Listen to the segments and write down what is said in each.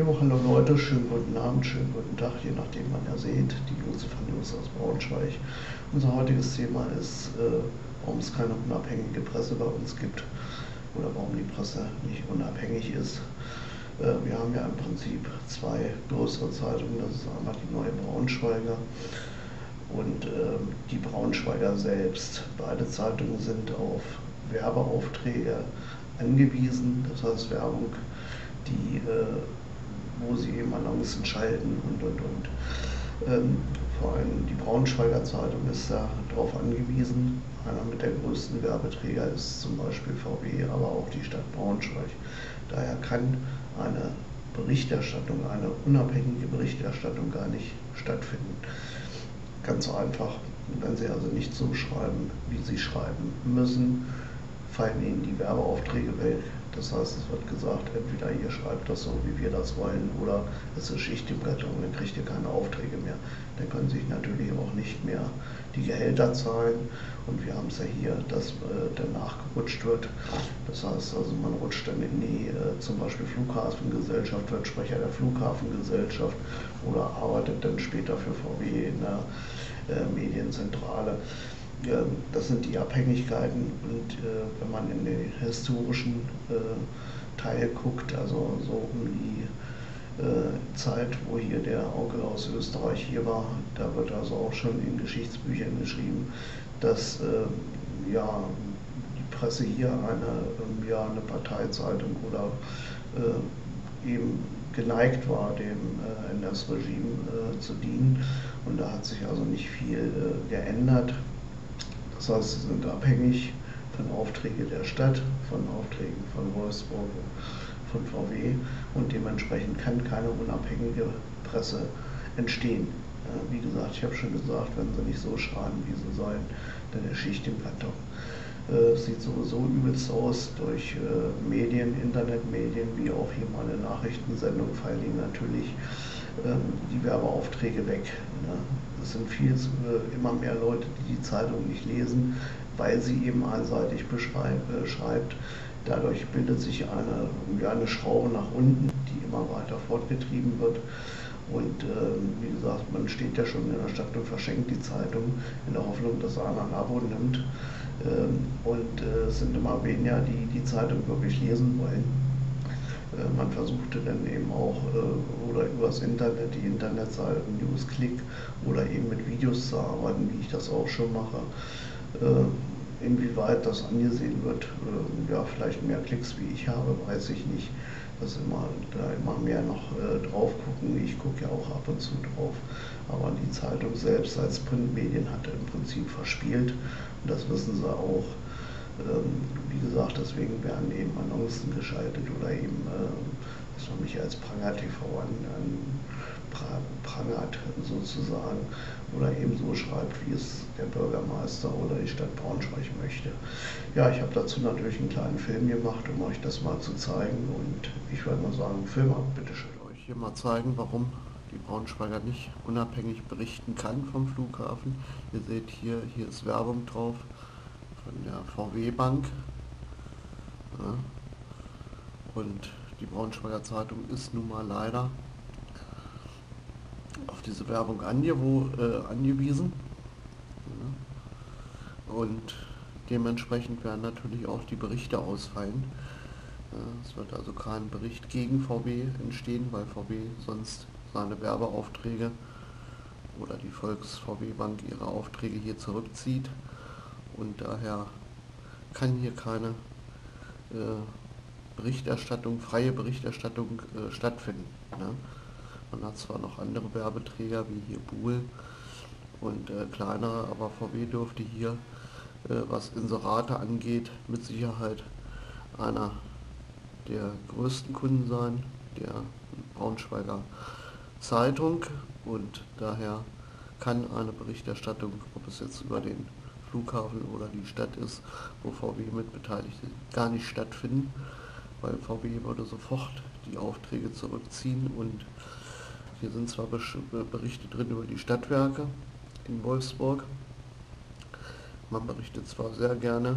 Jo, hallo Leute, schönen guten Abend, schönen guten Tag, je nachdem wann ihr seht. Die Josef von aus Braunschweig. Unser heutiges Thema ist, äh, warum es keine unabhängige Presse bei uns gibt oder warum die Presse nicht unabhängig ist. Äh, wir haben ja im Prinzip zwei größere Zeitungen, das ist einmal die Neue Braunschweiger und äh, die Braunschweiger selbst. Beide Zeitungen sind auf Werbeaufträge angewiesen, das heißt Werbung, die äh, wo sie eben Annoncen schalten und und und. Ähm, vor allem die Braunschweiger Zeitung ist da darauf angewiesen. Einer mit der größten Werbeträger ist zum Beispiel VW, aber auch die Stadt Braunschweig. Daher kann eine Berichterstattung, eine unabhängige Berichterstattung gar nicht stattfinden. Ganz einfach, wenn Sie also nicht so schreiben, wie Sie schreiben müssen, fallen Ihnen die Werbeaufträge weg. Das heißt, es wird gesagt, entweder ihr schreibt das so, wie wir das wollen, oder es ist Schicht im Karton, dann kriegt ihr keine Aufträge mehr. Dann können sich natürlich auch nicht mehr die Gehälter zahlen. Und wir haben es ja hier, dass äh, dann nachgerutscht wird. Das heißt also, man rutscht dann in die äh, zum Beispiel Flughafengesellschaft, wird Sprecher der Flughafengesellschaft oder arbeitet dann später für VW in der äh, Medienzentrale. Das sind die Abhängigkeiten und äh, wenn man in den historischen äh, Teil guckt, also so um die äh, Zeit, wo hier der Onkel aus Österreich hier war, da wird also auch schon in Geschichtsbüchern geschrieben, dass ja, die Presse hier eine, ähm, ja, eine Parteizeitung oder eben geneigt war, dem äh, NS-Regime äh, zu dienen. Und da hat sich also nicht viel äh, geändert. Das heißt, sie sind abhängig von Aufträgen der Stadt, von Aufträgen von Wolfsburg, von VW und dementsprechend kann keine unabhängige Presse entstehen. Wie gesagt, ich habe schon gesagt, wenn sie nicht so schreiben, wie sie sollen, dann der Schicht im Karton. Äh, sieht sowieso übelst aus durch äh, Medien, Internetmedien, wie auch hier mal eine Nachrichtensendung fallen natürlich ähm, die Werbeaufträge weg. Ne? Es sind viel, äh, immer mehr Leute, die die Zeitung nicht lesen, weil sie eben einseitig äh, schreibt. Dadurch bildet sich eine, eine Schraube nach unten, die immer weiter fortgetrieben wird. Und äh, wie gesagt, man steht ja schon in der Stadt und verschenkt die Zeitung in der Hoffnung, dass einer ein Abo nimmt. Ähm, und äh, es sind immer weniger, die die Zeitung wirklich lesen wollen. Äh, man versuchte dann eben auch äh, oder übers Internet, die Internetseite Newsclick oder eben mit Videos zu arbeiten, wie ich das auch schon mache. Äh, inwieweit das angesehen wird, ja, vielleicht mehr Klicks wie ich habe, weiß ich nicht. Dass immer, da immer mehr noch drauf gucken. Ich gucke ja auch ab und zu drauf. Aber die Zeitung selbst als Printmedien hat im Prinzip verspielt. Und das wissen sie auch. Ähm, wie gesagt, deswegen werden eben Annoncen geschaltet oder eben, dass man mich als Pranger TV an, an prangert sozusagen oder eben so schreibt, wie es der Bürgermeister oder die Stadt Braunschweig möchte. Ja, ich habe dazu natürlich einen kleinen Film gemacht, um euch das mal zu zeigen und ich würde mal sagen, Film ab, bitteschön. Euch hier mal zeigen, warum die Braunschweiger nicht unabhängig berichten kann vom Flughafen. Ihr seht hier, hier ist Werbung drauf von der VW Bank. Ja. Und die Braunschweiger Zeitung ist nun mal leider auf diese Werbung angewo, äh, angewiesen. Ja. Und dementsprechend werden natürlich auch die Berichte ausfallen. Es wird also kein Bericht gegen VW entstehen, weil VW sonst seine Werbeaufträge oder die Volks-VW Bank ihre Aufträge hier zurückzieht und daher kann hier keine äh, Berichterstattung, freie Berichterstattung äh, stattfinden. Ne? Man hat zwar noch andere Werbeträger wie hier Buhl und äh, kleinere, aber VW dürfte hier, äh, was Inserate angeht, mit Sicherheit einer der größten Kunden sein, der Braunschweiger Zeitung und daher kann eine Berichterstattung, ob es jetzt über den Flughafen oder die Stadt ist, wo VW mit beteiligt ist, gar nicht stattfinden, weil VW würde sofort die Aufträge zurückziehen und hier sind zwar Berichte drin über die Stadtwerke in Wolfsburg, man berichtet zwar sehr gerne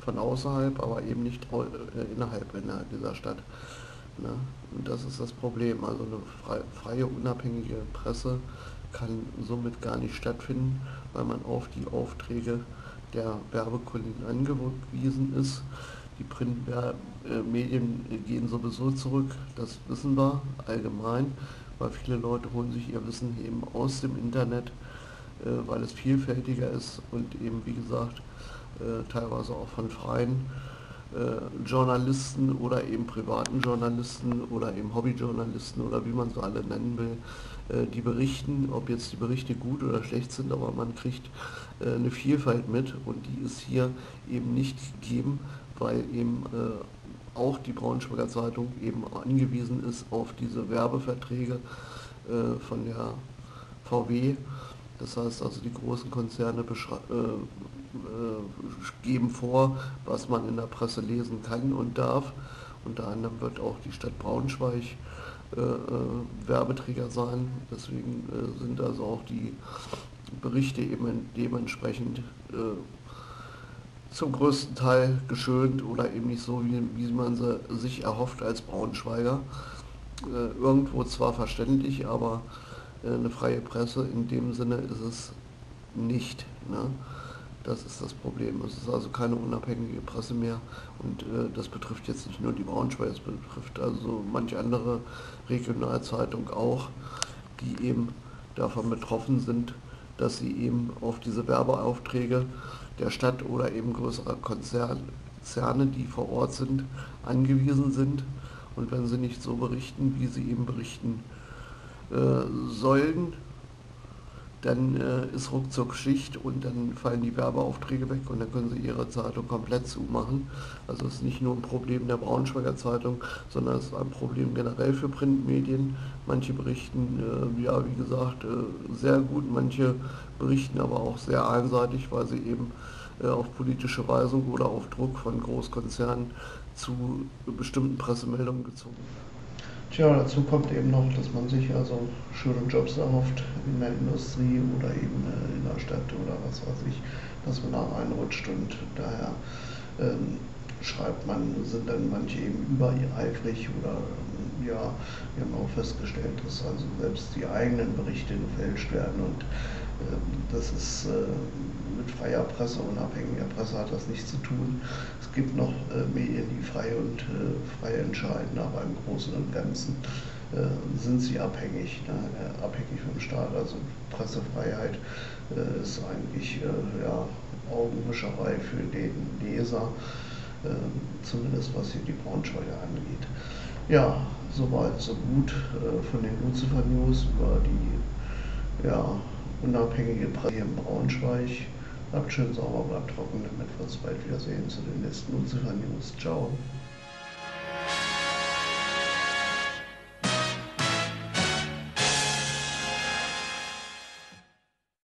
von außerhalb, aber eben nicht äh, innerhalb dieser Stadt. Ne? Und das ist das Problem. Also eine freie, unabhängige Presse kann somit gar nicht stattfinden, weil man auf die Aufträge der Werbekunden angewiesen ist. Die Printmedien gehen sowieso zurück, das wissen wir allgemein, weil viele Leute holen sich ihr Wissen eben aus dem Internet, äh, weil es vielfältiger ist und eben wie gesagt äh, teilweise auch von freien äh, Journalisten oder eben privaten Journalisten oder eben Hobbyjournalisten oder wie man so alle nennen will, die berichten, ob jetzt die Berichte gut oder schlecht sind, aber man kriegt äh, eine Vielfalt mit und die ist hier eben nicht gegeben, weil eben auch die Braunschweiger Zeitung eben angewiesen ist auf diese Werbeverträge von der VW. Das heißt also, die großen Konzerne äh, geben vor, was man in der Presse lesen kann und darf. Unter anderem wird auch die Stadt Braunschweig äh, äh, Werbeträger sein. Deswegen äh, sind also auch die Berichte eben dementsprechend äh, zum größten Teil geschönt oder eben nicht so, wie, wie man sie sich erhofft als Braunschweiger. Äh, irgendwo zwar verständlich, aber eine freie Presse in dem Sinne ist es nicht. Ne? Das ist das Problem. Es ist also keine unabhängige Presse mehr und äh, das betrifft jetzt nicht nur die Braunschweig, es betrifft also manche andere Regionalzeitung auch, die eben davon betroffen sind, dass sie eben auf diese Werbeaufträge der Stadt oder eben größerer Konzerne, die vor Ort sind, angewiesen sind. Und wenn sie nicht so berichten, wie sie eben berichten äh, sollen, dann äh, ist ruckzuck Schicht und dann fallen die Werbeaufträge weg und dann können sie ihre Zeitung komplett zumachen. Also es ist nicht nur ein Problem der Braunschweiger Zeitung, sondern es ist ein Problem generell für Printmedien. Manche berichten, äh, ja wie gesagt, äh, sehr gut, manche berichten aber auch sehr einseitig, weil sie eben äh, auf politische Weisung oder auf Druck von Großkonzernen zu bestimmten Pressemeldungen gezogen werden. Tja, dazu kommt eben noch, dass man sich also schöne Jobs erhofft in der Industrie oder eben äh, in der Stadt oder was weiß ich, dass man da reinrutscht und daher ähm, schreibt man, sind dann manche eben übereifrig oder ähm, ja, wir haben auch festgestellt, dass also selbst die eigenen Berichte gefälscht werden und das ist äh, mit freier Presse, unabhängiger Presse hat das nichts zu tun. Es gibt noch äh, Medien, die frei und äh, frei entscheiden, aber im Großen und Ganzen sind sie abhängig, ne? abhängig vom Staat. Also Pressefreiheit ist eigentlich ja, Augenwischerei für den Leser, zumindest was hier die Braunschweiger angeht. Ja, soweit, so gut von den Lucifer News über die ja, unabhängige Presse hier in Braunschweig. Bleibt schön sauber, bleibt trocken, damit wir uns bald wiedersehen zu den nächsten Lucifer News. Ciao.